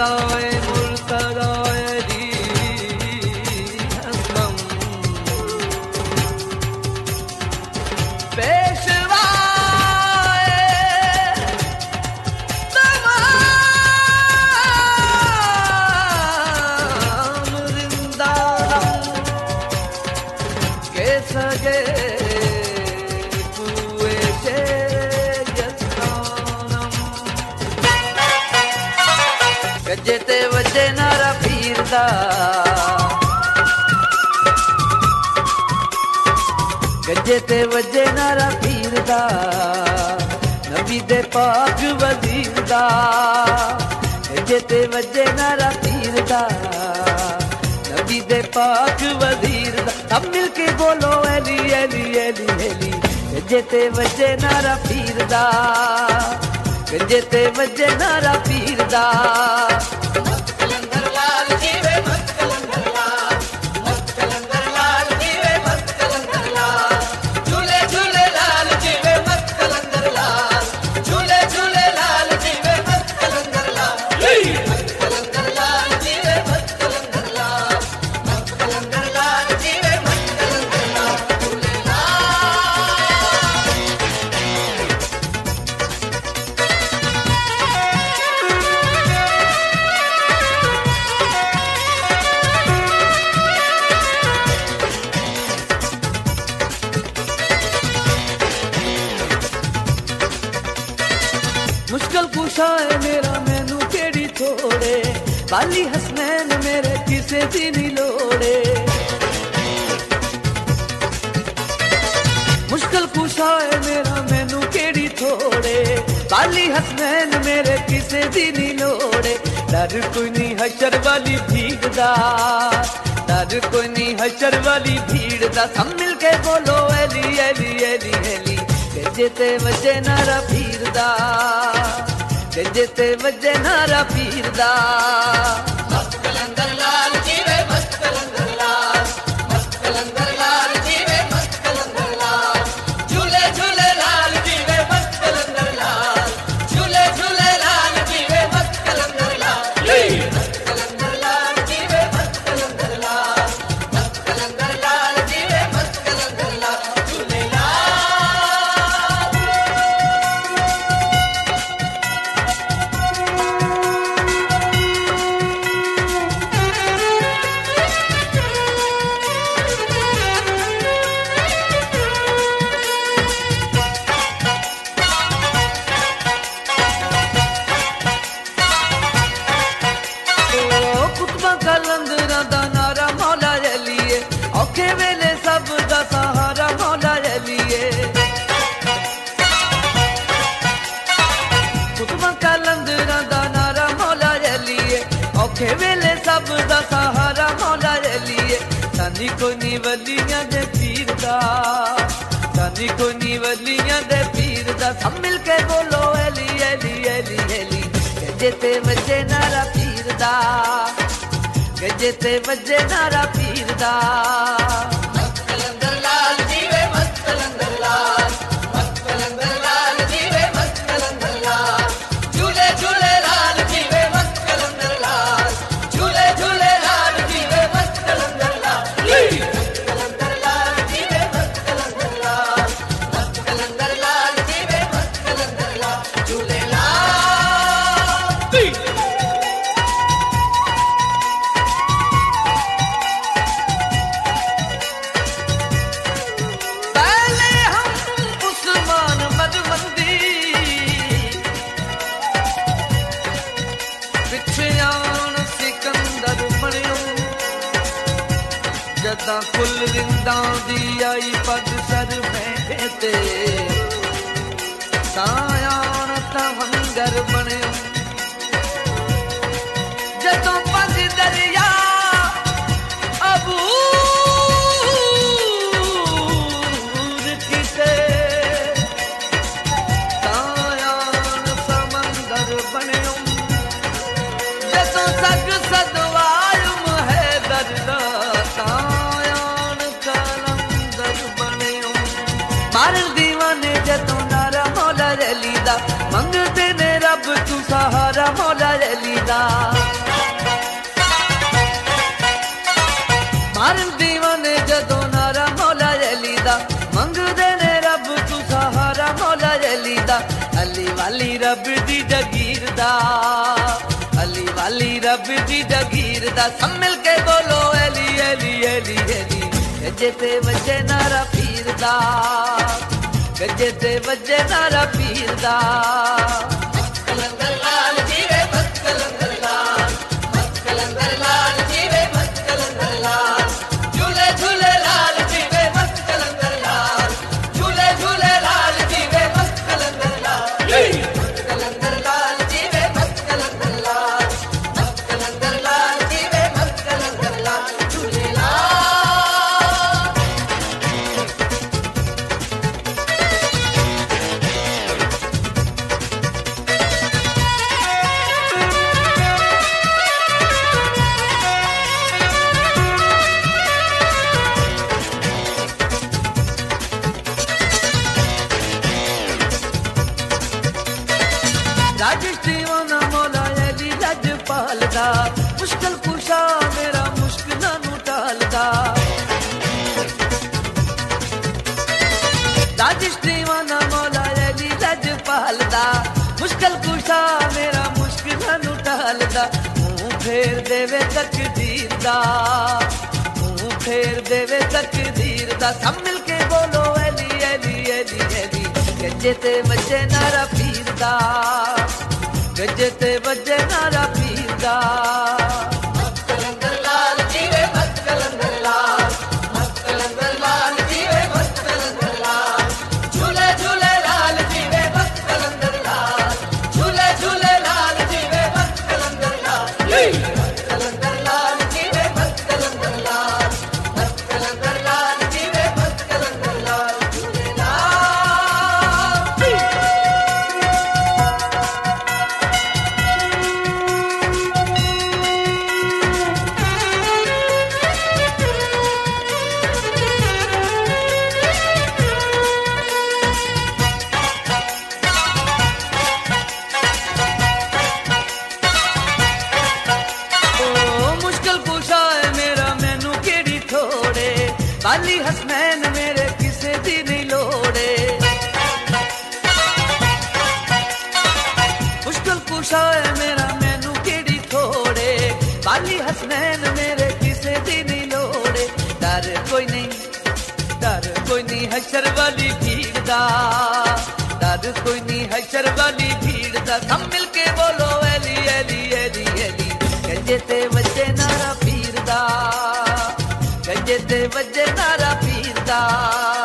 फदाए मुर्तदाए दी ਮੰਜੇ ਤੇ ਵੱਜੇ ਨਾਰਾ ਪੀਰ ਦਾ ਨਬੀ ਦੇ ਪਾਕ ਵਜ਼ੀਰ ਦਾ ਮੰਜੇ ਤੇ ਵੱਜੇ ਨਾਰਾ ਪੀਰ ਦਾ ਨਬੀ ਦੇ ਪਾਕ ਵਜ਼ੀਰ ਦਾ ਸਭ ਮਿਲ ਕੇ ਬੋਲੋ, ਐਲੀ ਐਲੀ ਐਲੀ ਐਲੀ। ਮੰਜੇ ਤੇ ਵਜੇ ਨਾਰਾ ਪੀਰ ਦਾ ਵਜੇ ਤੇ ਵੱਜੇ ਨਾਰਾ ਪੀਰ ਦਾ ਕਲੰਦਰ ਲਾਲ ਜੀਵੇ मुश्किल कुशा है मेरा मैनू केड़ी थोड़े। बाली हसनैन मेरे किसे दी नी लोड़े। मुश्किल कुशा है मेरा मैनू केड़ी थोड़े। बाली हसनैन मेरे किसे दी नी लोड़े। डर कोई नहीं हशर वाली भीड़ दा। डर कोई नहीं हशर वाली भीड़ दा। सब मिल के बोलो एली एली एली एली गजते वजे नारा पीर दा। ਜੱਜੇ ਤੇ ਵੱਜੇ ਨਾਰਾ ਪੀਰ ਦਾ। ਆਪਾਂ ਕਲੰਦਰਾਂ ਦਾ ਨਾਰਾ ਮੌਲਾ ਰਲੀਏ ਔਖੇ ਵੇਲੇ ਸਭ ਦਾ ਸਹਾਰਾ ਮੌਲਾ ਰਲੀਏ ਕੁਤਬਾਂ ਕਲੰਦਰਾਂ ਦਾ ਨਾਰਾ ਮੌਲਾ ਰਲੀਏ ਔਖੇ ਵੇਲੇ ਸਭ ਦਾ ਸਹਾਰਾ ਮੌਲਾ ਰਲੀਏ ਸਾਨੀ ਕੋ ਨੀ ਵਲੀਆਂ ਦੇ ਪੀਰ ਦਾ, ਸਾਨੀ ਕੋ ਨੀ ਵਲੀਆਂ ਦੇ ਪੀਰ ਦਾ। ਸਭ ਮਿਲ ਕੇ ਬੋਲੋ, ਐਲੀ ਐਲੀ ਐਲੀ ਐਲੀ ਜੇ ਤੇ ਮੱਜੇ ਨਾਰਾ ਪੀਰ ਦਾ। ਗੱਜੇ ਤੇ ਵੱਜੇ ਨਾਰਾ ਪੀਰ ਦਾ। ਤਾਂ ਕੁੱਲ ਰਿੰਦਾਂ ਦੀ ਆਈ ਪਦ ਸਰ ਮੈਂ ਤੇ। ਸਾਇਆਣ ਤਾਂ ਹੰਗਰ ਬਣਿਓ ਜਦੋਂ ਪਦ ਦਰਿਆ ਅਬੂਰ ਕਿਤੇ। ਸਾਇਆਣ ਸਮੰਦਰ ਬਣਿਓ ਜਦੋਂ ਸਗ ਸਦੋ हर मोरलीला मार दीवन जदों नर मोरलीला मंगदे ने रब तू हर मोरलीला अली वाली रब दी जगीरदा रब दी जगीरदा मिल के बोलो एली एली एली एली गजे ते वजे नारा पीरदा गजे ते वजे नारा पीरदा ਰਜਿਸਟਰੀ ਵਾਨਾ ਮੌਲਾ ਜੀ ਰੱਜ ਪਾਲਦਾ ਮੁਸ਼ਕਲ ਕੁਸ਼ਾ ਮੇਰਾ ਮੁਸ਼ਕਲਾਂ ਨੂੰ ਟਾਲਦਾ ਮੂੰਹ ਫੇਰ ਦੇਵੇ ਤਕਦੀਰ ਦਾ ਮੂੰਹ ਫੇਰ ਦੇਵੇ ਤਕਦੀਰ ਦਾ ਸਭ ਮਿਲ ਕੇ ਬੋਲੋ ਐਲੀ ਐਲੀ ਐਲੀ ਐਲੀ ਗੱਜੇ ਤੇ ਵੱਜੇ ਨਾਰਾ ਪੀਰ ਦਾ ਗੱਜੇ ਤੇ ਵੱਜੇ ਨਾਰਾ ਪੀਰ ਦਾ ਮੱਤ ਕਲੰਦਰ ਲਾਲ ਜੀਵੇ ਮੱਤ ਕਲੰਦਰ ਲਾਲ खाली हसनैन मेरे किसे दी नहीं लोड़े। मुश्किल कुशा है मेरा, मैनू केड़ी थोड़े। खाली हसनैन मेरे किसे दी नहीं लोड़े। डर कोई नहीं, डर कोई नहीं हशर वाली भीड़ दा। डर कोई नहीं हशर वाली भीड़ दा। सब मिलके बोलो, एली एली एली एली। कहते बच्चे नारा ਜੇ ਤੇ ਵੱਜੇ ਨਾਰਾ ਪੀਂਦਾ